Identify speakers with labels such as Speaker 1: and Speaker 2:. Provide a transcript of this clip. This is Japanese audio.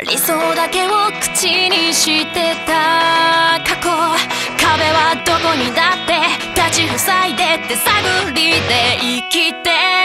Speaker 1: 理想だけを口にしてた過去壁はどこにだって立ち塞いでって探りで生きて